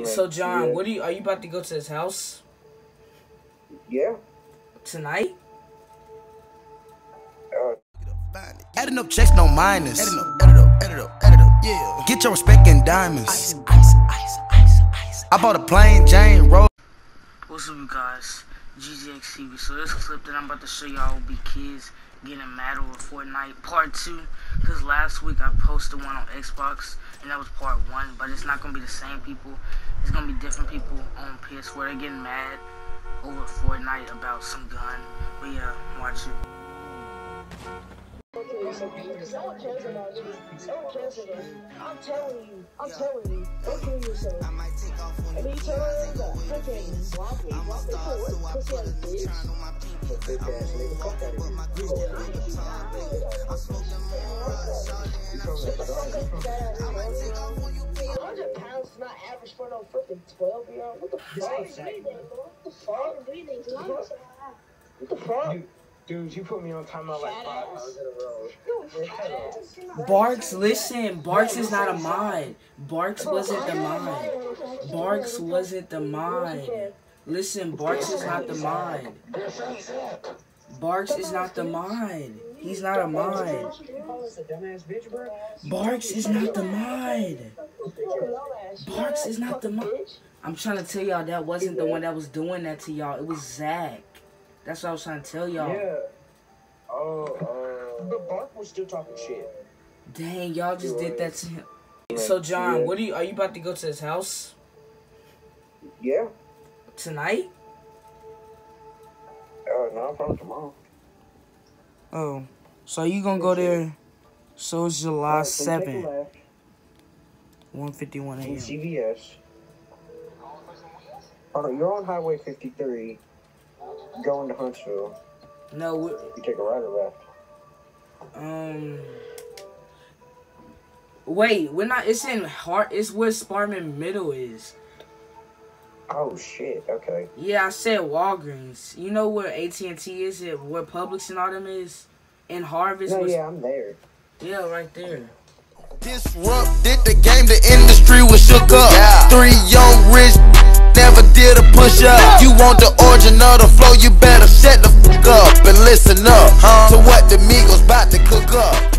So John, Yeah. what are you? Are you about to go to his house Yeah. tonight? Uh, Adding up checks, no minus. Adding up, add it up, add it up, add it up, yeah. Get your respect in diamonds. Ice, ice, ice, ice, ice. I bought a plane, Jane Rose. What's up, you guys? JeezyXTV. So this clip that I'm about to show y'all will be kids getting mad over Fortnite Part 2. Because last week I posted one on Xbox, and that was Part 1. But it's not to be the same people. It's to be different people on PS4. They're getting mad over Fortnite about some gun. But yeah, watch it. I'm telling you. I'm telling you. Don't kill yourself. And then you around and go, freaking walk me. Walk me for what? Pussy ass bitch. bitch ass nigga. Fuck that nigga. Hundred average for no freaking twelve year old. What the fuck? What the fuck? What the fuck? You- Dude, you put me on timeout like five hours in a row. Barks, listen. Barks is not a mod. Barks wasn't the mod. Barks wasn't the mod. Listen, Barks is not the mod. Barks is not the mod. He's not a mod. Barks is not the mod. Barks is not the mod. I'm trying to tell y'all that wasn't the one that was doing that to y'all. It was Zach. That's what I was trying to tell y'all. Yeah. Oh, uh. But Bark was still talking shit. Dang, y'all just did that to him. So John, what are you? Are you about to go to his house Yeah. tonight? Uh, no, probably tomorrow. Oh, so you gonna go there? So it's July so take a seventh, left one fifty one in a.m. CVS. Oh no, you're on Highway 53, going to Huntsville. No, we You take a right or left. um, wait, we're not. It's in Hart. It's where Sparkman Middle is. Oh shit. Okay. Yeah, I said Walgreens. You know where AT and T is? It where Publix and all them is. In Harvest. No, was- yeah, I'm there. yeah, right there. Disrupted the game, the industry was shook up. Three young rich never did a push up. You want the origin of the flow, you better shut the fuck up and listen up to what the Migos about to cook up.